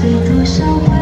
醉多少回。